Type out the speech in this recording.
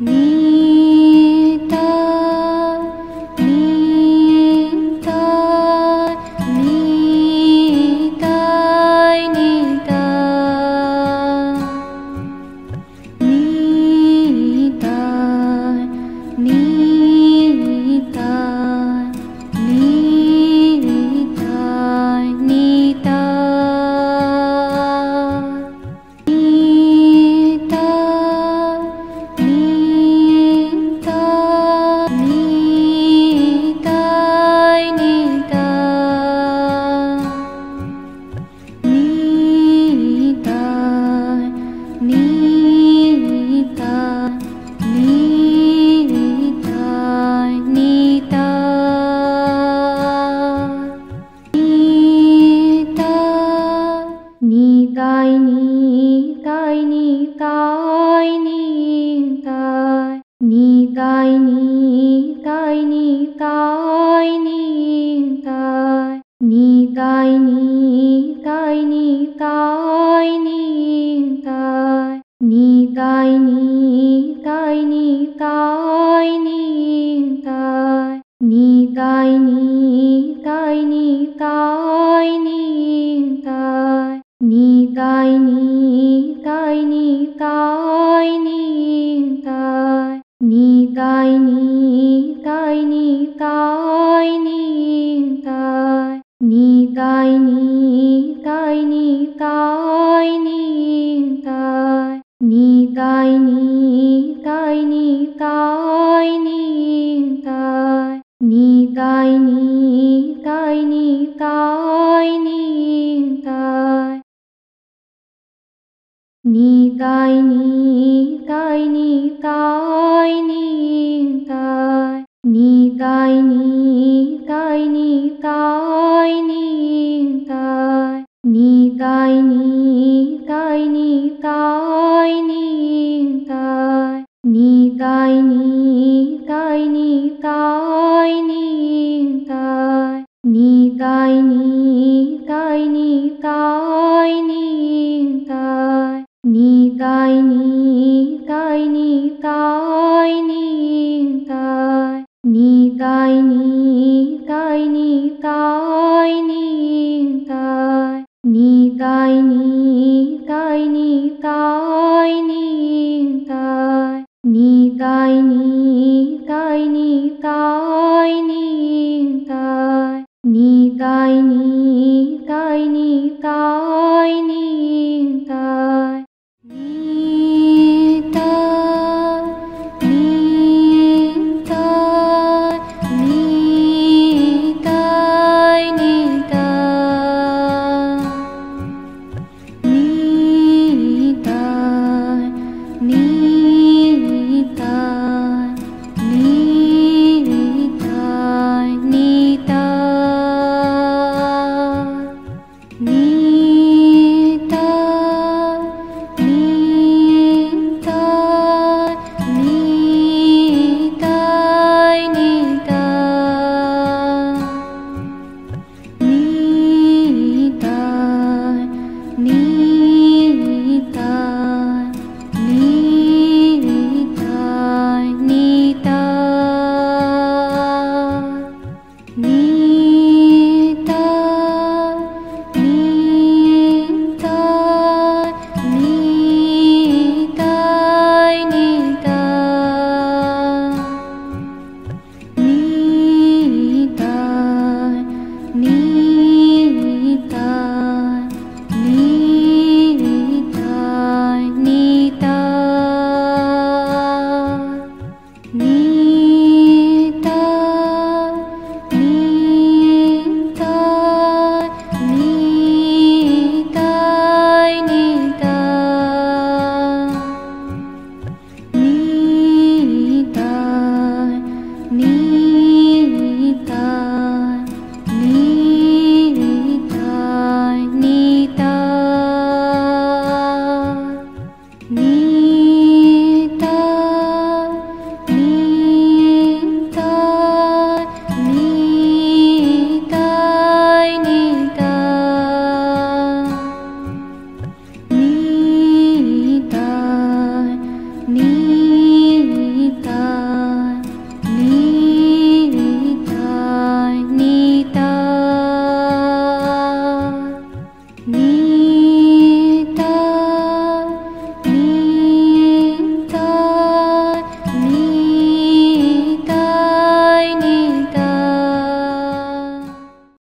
你。दाइनी कहिनी तनीई निदानी कहिनी त नि दनी कहिनी तनीई निदानी 你带你带你带你带你带你带你带你带你带你带你带 তাই নি তাই নি তাই নি তাই নি তাই নি তাই নি তাই নি তাই নি তাই নি তাই নি তাই নি তাই নি তাই নি তাই নি তাই নি তাই নি তাই নি তাই নি তাই নি তাই নি তাই নি তাই নি তাই নি তাই নি তাই নি তাই নি তাই নি তাই নি তাই নি তাই নি তাই নি তাই নি তাই নি তাই নি তাই নি তাই নি